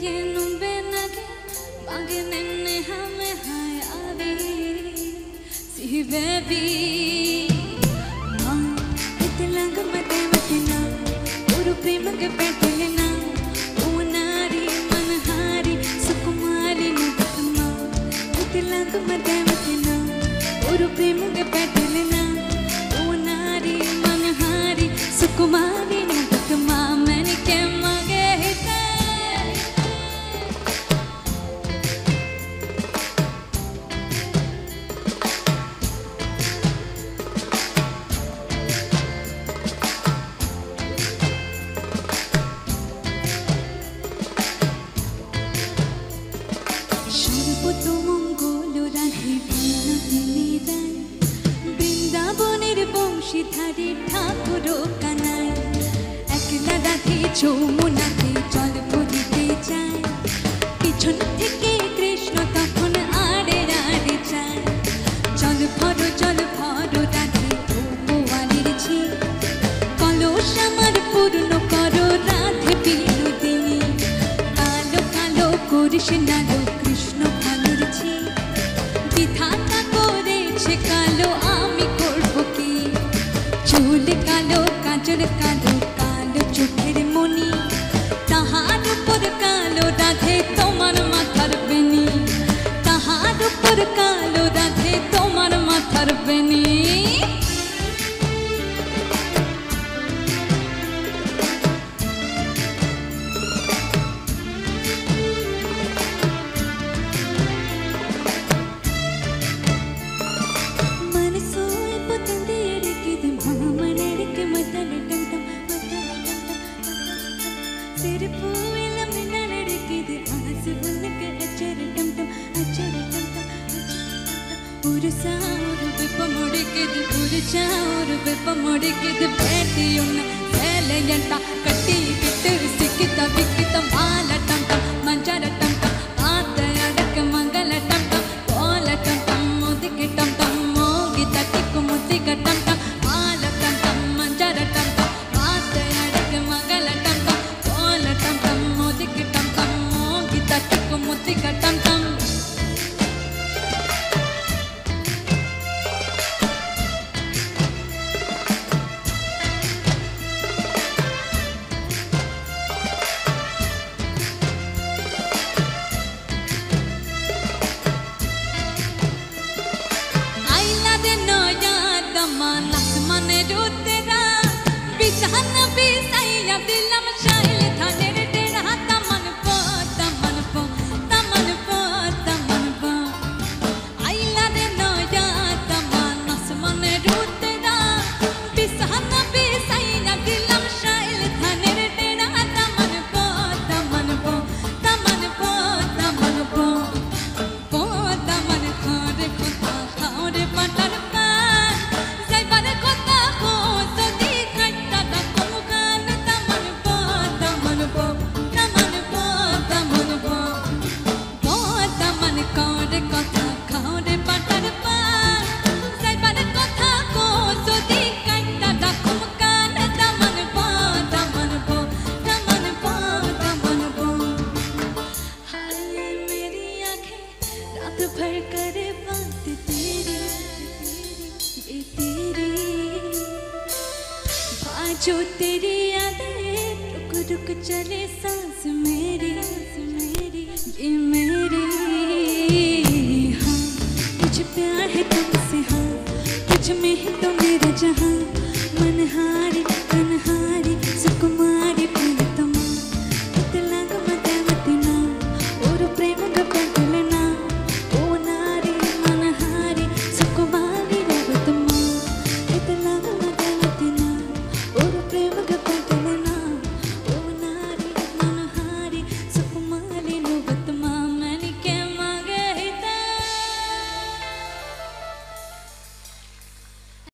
जियनु बेनगे मांगने ने हमें हाय आवे प्रेम के बैठे लेना। उनारी मनहारी, सुकुमारी नदमा इतलंग मते मतना गुरु के बैठे लेना। उनारी मनहारी, सुकुमारी বংশীধারী ঠাকুর কানাই একলা রাধে যমুনাতে জল পড়িতে যায় পিছন থেকে কৃষ্ণ তখন আড়ে আড়ে যায় জল ভর জল ভর রাধে ঝি কলস আমার পূর্ণ করো, রাধে বিনোদিনী। কালো কালো করিস না কৃষ্ণ ভালোর ছি বিধাতা করেছে কালো चुलका दो புதுசா ஒரு வெப்பம் முடிக்குது புடிச்சா ஒரு வெப்பம் முடிக்குது. பேட்டி ஒண்ணு வேலையண்டா கட்டி கிட்டு சிக்கித்த விக்கித்தமா Hanapi saya beli बाजो तेरी यादें रुक रुक चले सांस मेरी ये